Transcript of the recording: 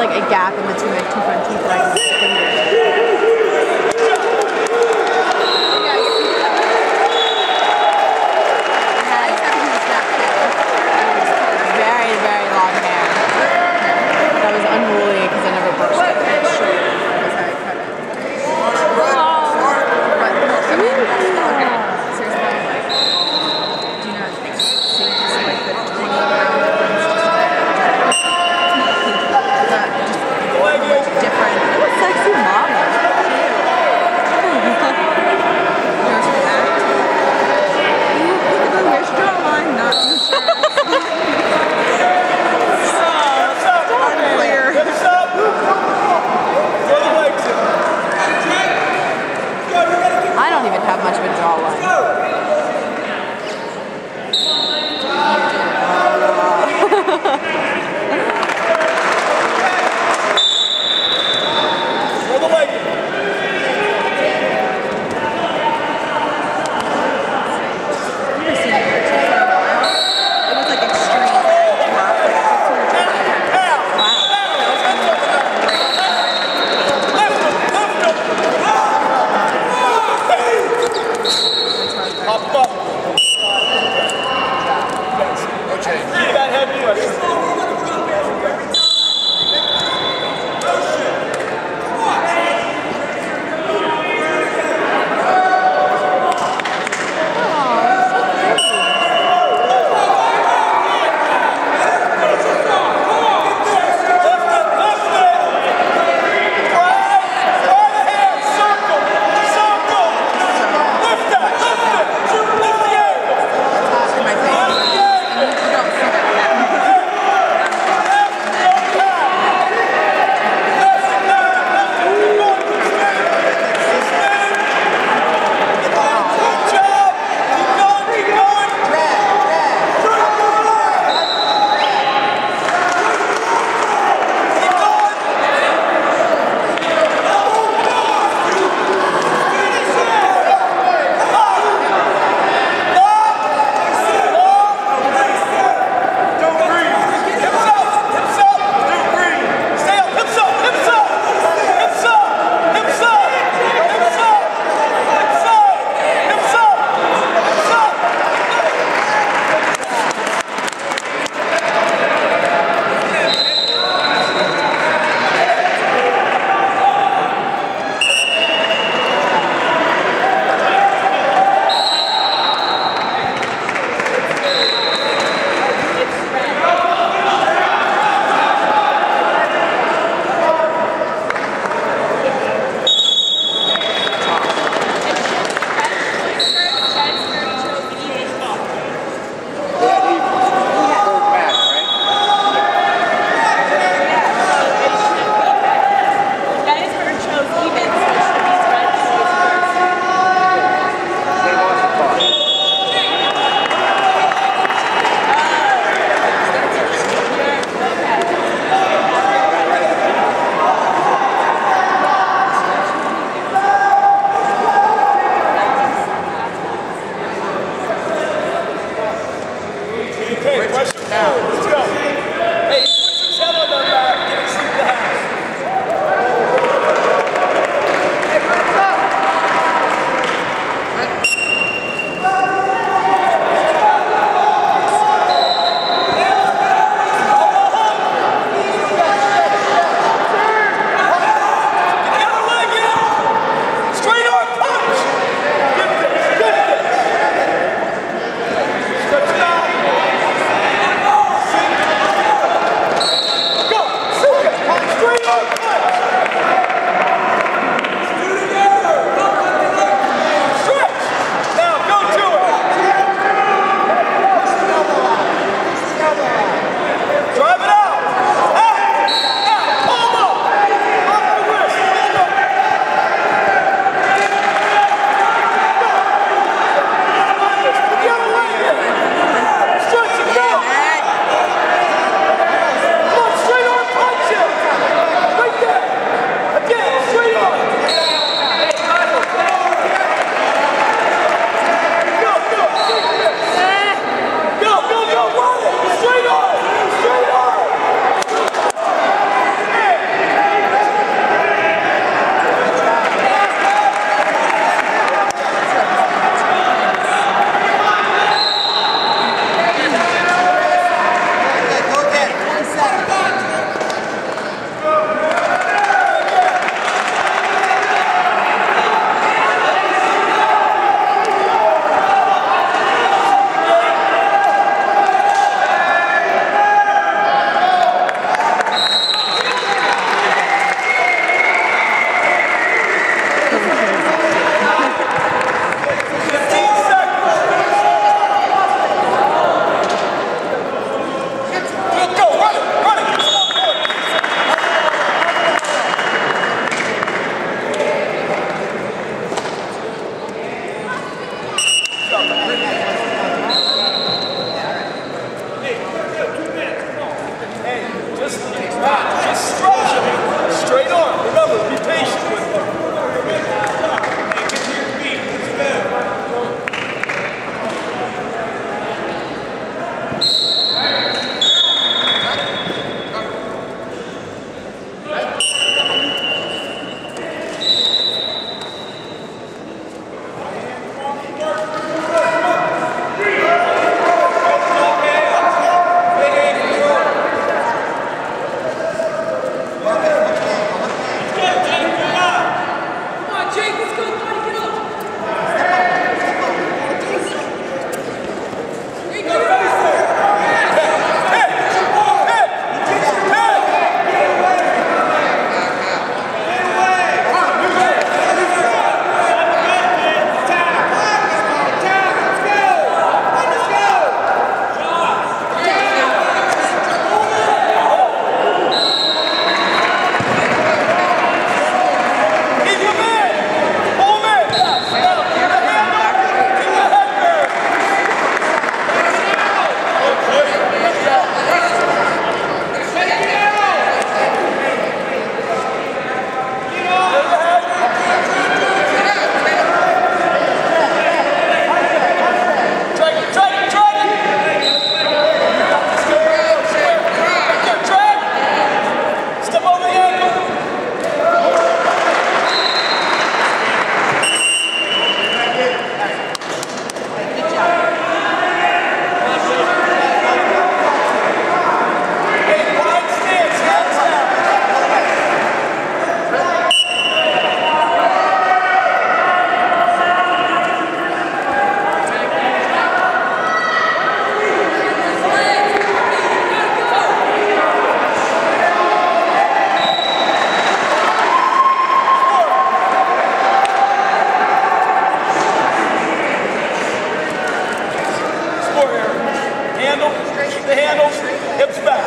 like a gap in between my two front teeth that I can stick in there. handle, the handle, hips back.